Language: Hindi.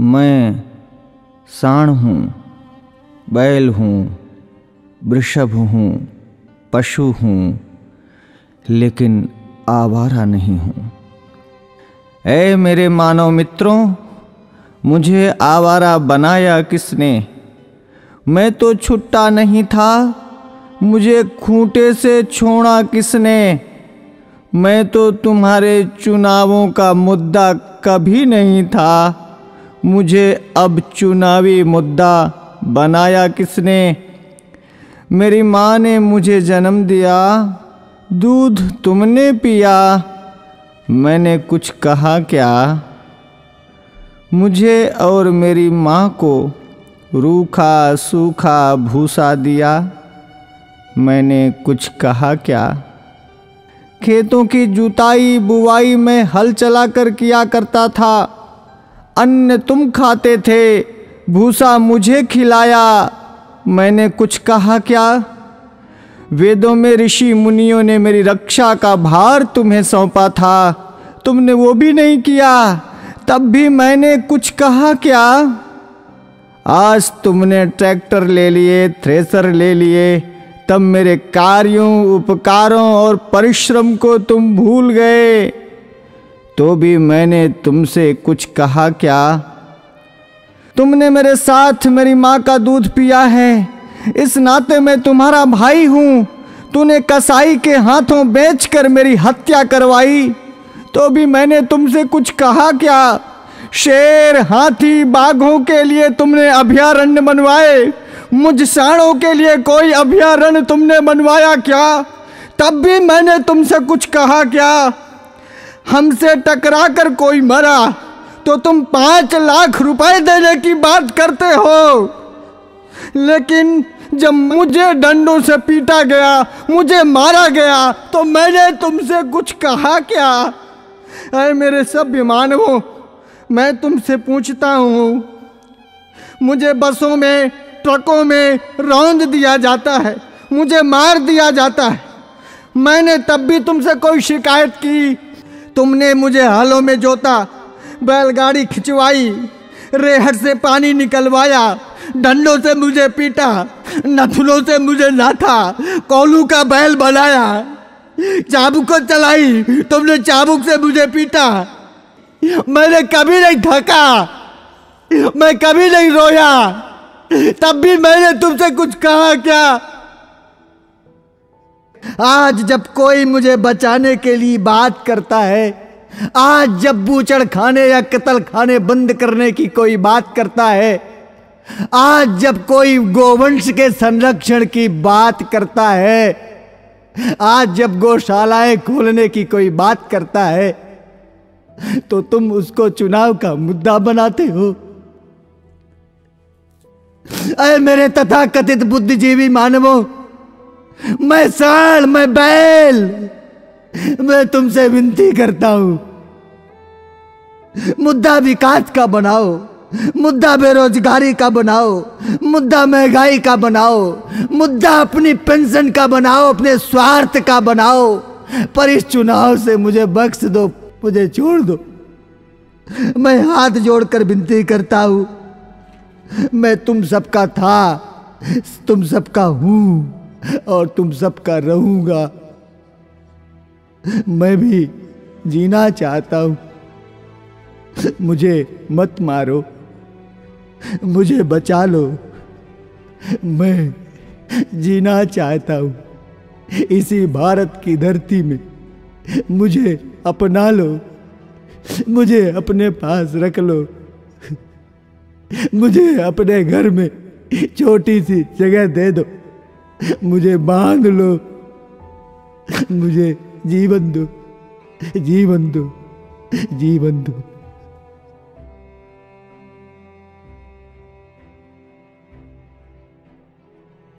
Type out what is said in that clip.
मैं साण हूँ, बैल हूँ, वृषभ हूँ, पशु हूँ, लेकिन आवारा नहीं हूँ। ऐ मेरे मानव मित्रों, मुझे आवारा बनाया किसने? मैं तो छुट्टा नहीं था, मुझे खूंटे से छोड़ा किसने? मैं तो तुम्हारे चुनावों का मुद्दा कभी नहीं था। मुझे अब चुनावी मुद्दा बनाया किसने? मेरी माँ ने मुझे जन्म दिया, दूध तुमने पिया, मैंने कुछ कहा क्या? मुझे और मेरी माँ को रूखा सूखा भूसा दिया, मैंने कुछ कहा क्या? खेतों की जुताई, बुवाई में हल चलाकर किया करता था। अन्न तुम खाते थे। भूसा मुझे खिलाया। मैंने कुछ कहा क्या? वेदों में ऋषि मुनियों ने मेरी रक्षा का भार तुम्हें सौंपा था। तुमने वो भी नहीं किया। तब भी मैंने कुछ कहा क्या? आज तुमने ट्रैक्टर ले लिए, थ्रेसर ले लिए। तब मेरे कार्यों, उपकारों और परिश्रम को तुम भूल गए। तो भी मैंने तुमसे कुछ कहा क्या? तुमने मेरे साथ मेरी माँ का दूध पिया है। इस नाते मैं तुम्हारा भाई हूँ। तूने कसाई के हाथों बेचकर मेरी हत्या करवाई। तो भी मैंने तुमसे कुछ कहा क्या? शेर हाथी बाघों के लिए तुमने अभ्यारण्य बनवाए। मुझ साणों के लिए कोई अभ्यारण्य तुमने बनवाया क्या? तब भी मैंने तुमसे कुछ कहा क्या? हमसे टकरा कर कोई मरा तो तुम पाँच लाख रुपए देने की बात करते हो। लेकिन जब मुझे डंडों से पीटा गया, मुझे मारा गया तो मैंने तुमसे कुछ कहा क्या? अरे मेरे सभ्य मानवों, मैं तुमसे पूछता हूँ, मुझे बसों में, ट्रकों में रौंद दिया जाता है, मुझे मार दिया जाता है। मैंने तब भी तुमसे कोई शिकायत की तुमने मुझे हालों में जोता, बैलगाड़ी खिंचवाई रेहट से पानी निकलवाया, डंडों से मुझे पीटा नथुलों से मुझे नाथा, कोलू का बैल बनाया, चाबुक को चलाई, तुमने चाबुक से मुझे पीटा। मैंने कभी नहीं थका, मैं कभी नहीं रोया, तब भी मैंने तुमसे कुछ कहा क्या? आज जब कोई मुझे बचाने के लिए बात करता है, आज जब बूचड़ खाने या कतल खाने बंद करने की कोई बात करता है, आज जब कोई गोवंश के संरक्षण की बात करता है, आज जब गौशालाएँ खोलने की कोई बात करता है तो तुम उसको चुनाव का मुद्दा बनाते हो। अरे मेरे तथा कथित बुद्धिजीवी मानवों मैं साल, मैं बैल। मैं तुमसे विनती करता हूँ, मुद्दा विकास का बनाओ, मुद्दा बेरोजगारी का बनाओ, मुद्दा महँगाई का बनाओ, मुद्दा अपनी पेंशन का बनाओ, अपने स्वार्थ का बनाओ, पर इस चुनाव से मुझे बख्श दो, मुझे छोड़ दो। मैं हाथ जोड़कर विनती करता हूँ, मैं तुम सबका था, तुम सबका हूँ। और तुम सबका रहूँगा। मैं भी जीना चाहता हूँ। मुझे मत मारो। मुझे बचा लो। मैं जीना चाहता हूँ। इसी भारत की धरती में मुझे अपना लो। मुझे अपने पास रख लो। मुझे अपने घर में छोटी सी जगह दे दो। मुझे बाँध लो। मुझे जीवन दो। जीवन दो। जीवन दो।